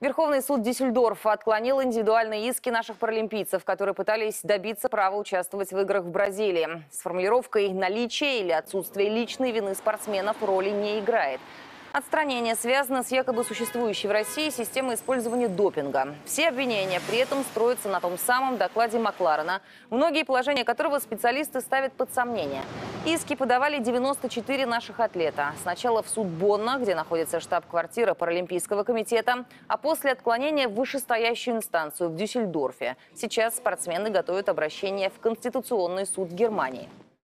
Верховный суд Дюссельдорфа отклонил индивидуальные иски наших паралимпийцев, которые пытались добиться права участвовать в играх в Бразилии. С формулировкой «наличие или отсутствие личной вины спортсменов роли не играет». Отстранение связано с якобы существующей в России системой использования допинга. Все обвинения при этом строятся на том самом докладе Макларена, многие положения которого специалисты ставят под сомнение. Иски подавали 94 наших атлета. Сначала в суд Бонна, где находится штаб-квартира Паралимпийского комитета, а после отклонения в вышестоящую инстанцию в Дюссельдорфе. Сейчас спортсмены готовят обращение в Конституционный суд Германии.